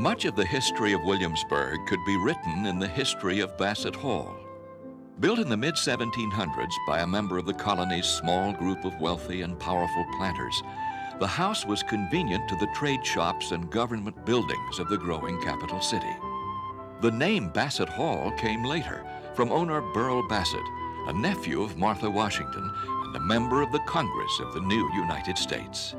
Much of the history of Williamsburg could be written in the history of Bassett Hall. Built in the mid 1700s by a member of the colony's small group of wealthy and powerful planters, the house was convenient to the trade shops and government buildings of the growing capital city. The name Bassett Hall came later from owner Burwell Bassett, a nephew of Martha Washington and a member of the Congress of the new United States.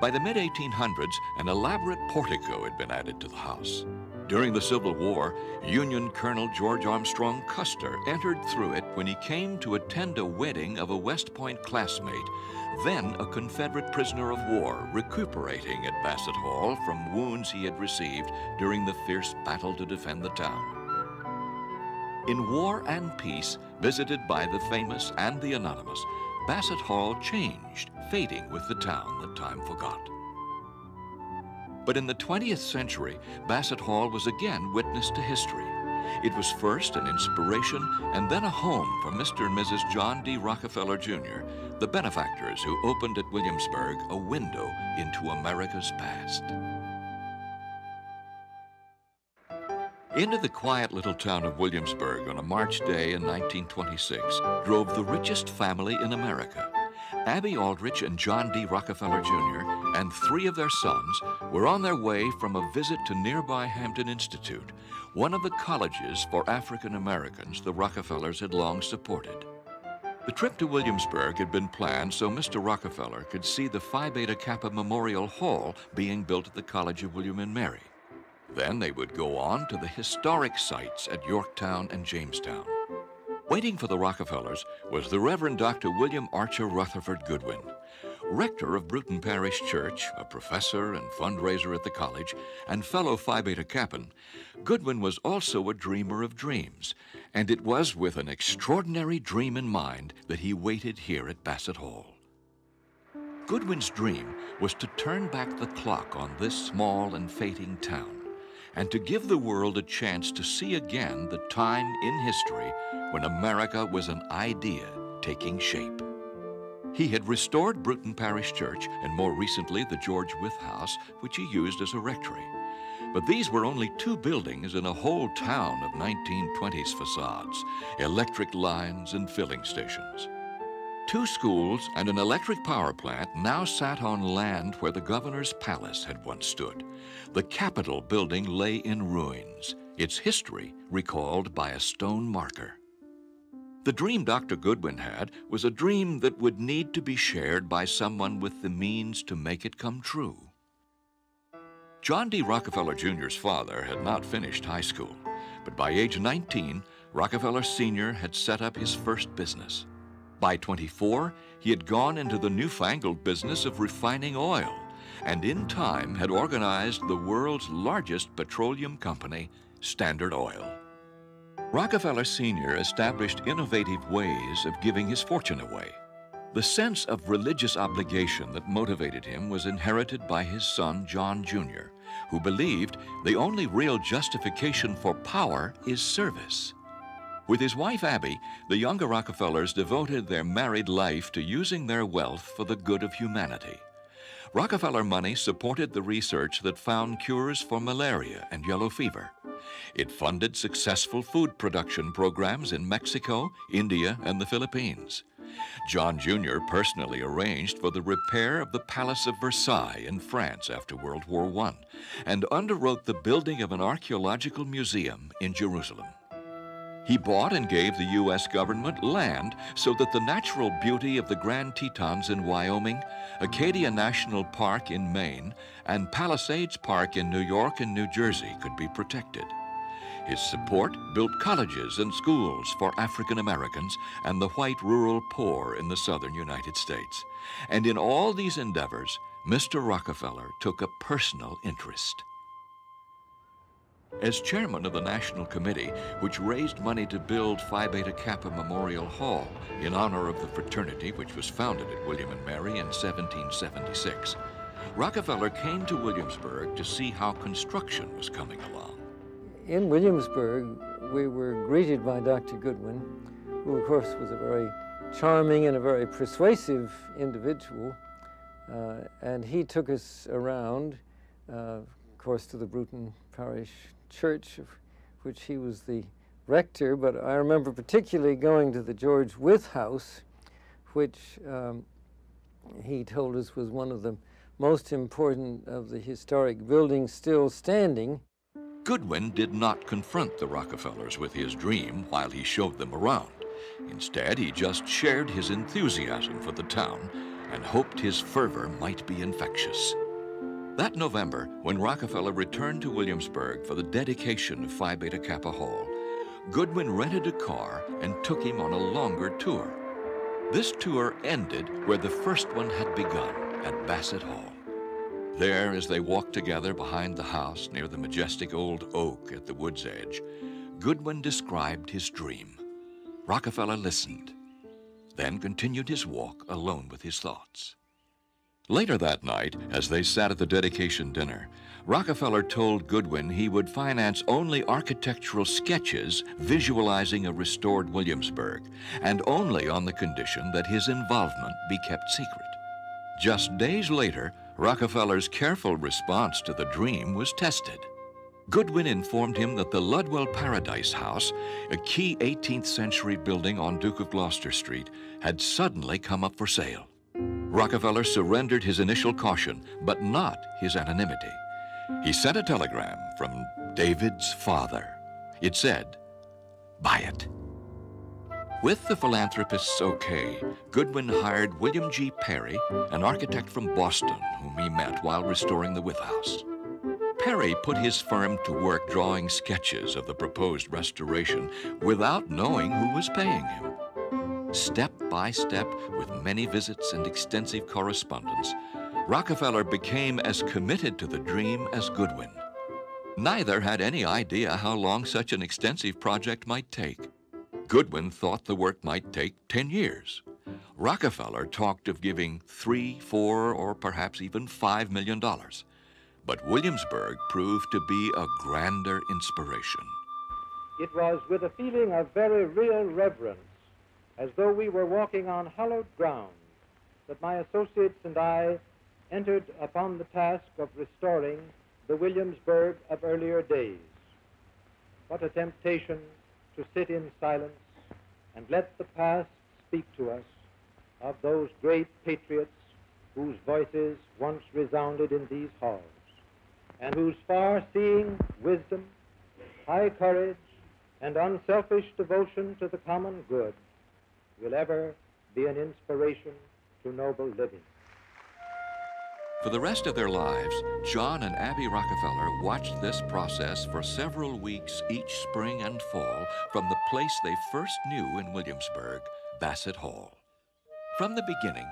By the mid-1800s, an elaborate portico had been added to the house. During the Civil War, Union Colonel George Armstrong Custer entered through it when he came to attend a wedding of a West Point classmate, then a Confederate prisoner of war recuperating at Bassett Hall from wounds he had received during the fierce battle to defend the town. In War and Peace, visited by the famous and the anonymous, Bassett Hall changed, fading with the town that time forgot. But in the 20th century, Bassett Hall was again witness to history. It was first an inspiration and then a home for Mr. and Mrs. John D. Rockefeller Jr., the benefactors who opened at Williamsburg a window into America's past. Into the quiet little town of Williamsburg on a March day in 1926 drove the richest family in America. Abby Aldrich and John D. Rockefeller Jr. and three of their sons were on their way from a visit to nearby Hampton Institute, one of the colleges for African Americans the Rockefellers had long supported. The trip to Williamsburg had been planned so Mr. Rockefeller could see the Phi Beta Kappa Memorial Hall being built at the College of William and Mary. Then they would go on to the historic sites at Yorktown and Jamestown. Waiting for the Rockefellers was the Reverend Dr. William Archer Rutherford Goodwin, rector of Bruton Parish Church, a professor and fundraiser at the college, and fellow Phi Beta Kappan. Goodwin was also a dreamer of dreams, and it was with an extraordinary dream in mind that he waited here at Bassett Hall. Goodwin's dream was to turn back the clock on this small and fading town and to give the world a chance to see again the time in history when America was an idea taking shape. He had restored Bruton Parish Church and more recently the George Wythe House, which he used as a rectory. But these were only two buildings in a whole town of 1920s facades, electric lines and filling stations. Two schools and an electric power plant now sat on land where the governor's palace had once stood. The Capitol building lay in ruins, its history recalled by a stone marker. The dream Dr. Goodwin had was a dream that would need to be shared by someone with the means to make it come true. John D. Rockefeller Jr.'s father had not finished high school, but by age 19, Rockefeller Sr. had set up his first business. By 24, he had gone into the newfangled business of refining oil and in time had organized the world's largest petroleum company, Standard Oil. Rockefeller Sr. established innovative ways of giving his fortune away. The sense of religious obligation that motivated him was inherited by his son, John Jr., who believed the only real justification for power is service. With his wife Abby, the younger Rockefellers devoted their married life to using their wealth for the good of humanity. Rockefeller money supported the research that found cures for malaria and yellow fever. It funded successful food production programs in Mexico, India, and the Philippines. John Jr. personally arranged for the repair of the Palace of Versailles in France after World War I and underwrote the building of an archaeological museum in Jerusalem. He bought and gave the U.S. government land so that the natural beauty of the Grand Tetons in Wyoming, Acadia National Park in Maine, and Palisades Park in New York and New Jersey could be protected. His support built colleges and schools for African Americans and the white rural poor in the southern United States. And in all these endeavors, Mr. Rockefeller took a personal interest. As chairman of the National Committee, which raised money to build Phi Beta Kappa Memorial Hall in honor of the fraternity which was founded at William and Mary in 1776, Rockefeller came to Williamsburg to see how construction was coming along. In Williamsburg, we were greeted by Dr. Goodwin, who of course was a very charming and a very persuasive individual. Uh, and he took us around uh, course, to the Bruton Parish Church, of which he was the rector. But I remember particularly going to the George Wythe House, which um, he told us was one of the most important of the historic buildings still standing. Goodwin did not confront the Rockefellers with his dream while he showed them around. Instead, he just shared his enthusiasm for the town and hoped his fervor might be infectious. That November, when Rockefeller returned to Williamsburg for the dedication of Phi Beta Kappa Hall, Goodwin rented a car and took him on a longer tour. This tour ended where the first one had begun, at Bassett Hall. There, as they walked together behind the house near the majestic old oak at the wood's edge, Goodwin described his dream. Rockefeller listened, then continued his walk alone with his thoughts. Later that night, as they sat at the dedication dinner, Rockefeller told Goodwin he would finance only architectural sketches visualizing a restored Williamsburg, and only on the condition that his involvement be kept secret. Just days later, Rockefeller's careful response to the dream was tested. Goodwin informed him that the Ludwell Paradise House, a key 18th century building on Duke of Gloucester Street, had suddenly come up for sale. Rockefeller surrendered his initial caution, but not his anonymity. He sent a telegram from David's father. It said, Buy it. With the philanthropist's okay, Goodwin hired William G. Perry, an architect from Boston, whom he met while restoring the Wythe House. Perry put his firm to work drawing sketches of the proposed restoration without knowing who was paying him. Step by step, with many visits and extensive correspondence, Rockefeller became as committed to the dream as Goodwin. Neither had any idea how long such an extensive project might take. Goodwin thought the work might take 10 years. Rockefeller talked of giving three, four, or perhaps even five million dollars. But Williamsburg proved to be a grander inspiration. It was with a feeling of very real reverence, as though we were walking on hallowed ground, that my associates and I entered upon the task of restoring the Williamsburg of earlier days. What a temptation to sit in silence and let the past speak to us of those great patriots whose voices once resounded in these halls, and whose far seeing wisdom, high courage, and unselfish devotion to the common good will ever be an inspiration to noble living. For the rest of their lives, John and Abby Rockefeller watched this process for several weeks each spring and fall from the place they first knew in Williamsburg, Bassett Hall. From the beginning,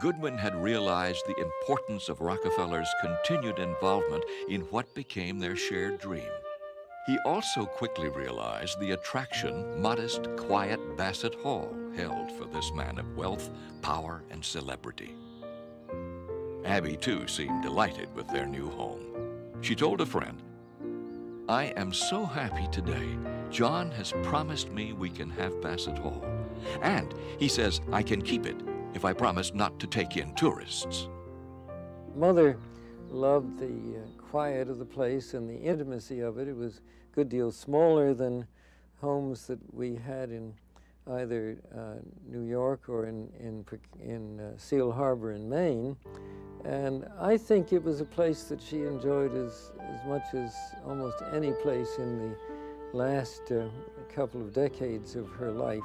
Goodwin had realized the importance of Rockefeller's continued involvement in what became their shared dream. He also quickly realized the attraction modest, quiet Bassett Hall held for this man of wealth, power, and celebrity. Abby, too, seemed delighted with their new home. She told a friend, I am so happy today. John has promised me we can have Bassett Hall. And he says I can keep it if I promise not to take in tourists. Mother loved the uh, quiet of the place and the intimacy of it. It was a good deal smaller than homes that we had in either uh, New York or in, in, in uh, Seal Harbor in Maine. And I think it was a place that she enjoyed as, as much as almost any place in the last uh, couple of decades of her life.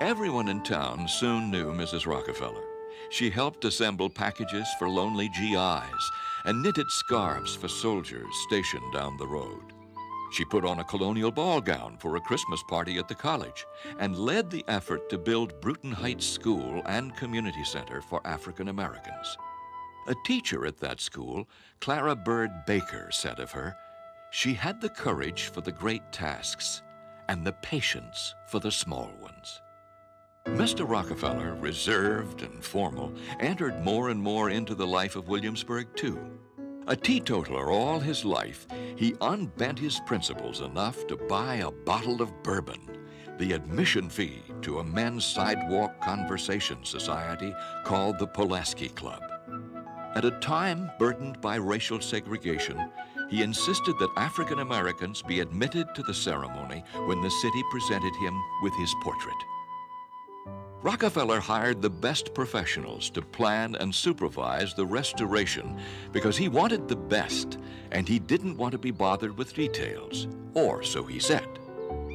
Everyone in town soon knew Mrs. Rockefeller. She helped assemble packages for lonely GIs and knitted scarves for soldiers stationed down the road. She put on a colonial ball gown for a Christmas party at the college and led the effort to build Bruton Heights School and Community Center for African Americans. A teacher at that school, Clara Byrd Baker, said of her, she had the courage for the great tasks and the patience for the small ones. Mr. Rockefeller, reserved and formal, entered more and more into the life of Williamsburg, too. A teetotaler all his life, he unbent his principles enough to buy a bottle of bourbon, the admission fee to a men's sidewalk conversation society called the Pulaski Club. At a time burdened by racial segregation, he insisted that African Americans be admitted to the ceremony when the city presented him with his portrait. Rockefeller hired the best professionals to plan and supervise the restoration because he wanted the best and he didn't want to be bothered with details, or so he said.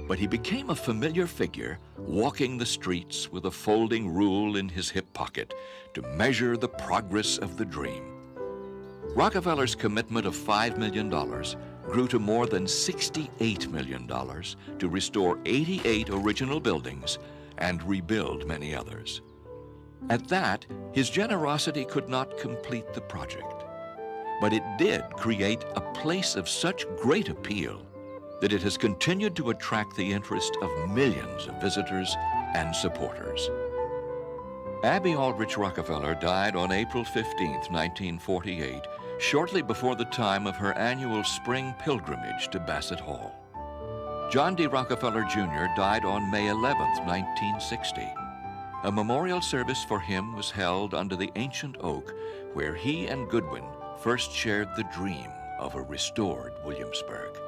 But he became a familiar figure walking the streets with a folding rule in his hip pocket to measure the progress of the dream. Rockefeller's commitment of $5 million grew to more than $68 million to restore 88 original buildings and rebuild many others. At that, his generosity could not complete the project, but it did create a place of such great appeal that it has continued to attract the interest of millions of visitors and supporters. Abby Aldrich Rockefeller died on April 15, 1948, shortly before the time of her annual spring pilgrimage to Bassett Hall. John D. Rockefeller Jr. died on May 11, 1960. A memorial service for him was held under the ancient oak where he and Goodwin first shared the dream of a restored Williamsburg.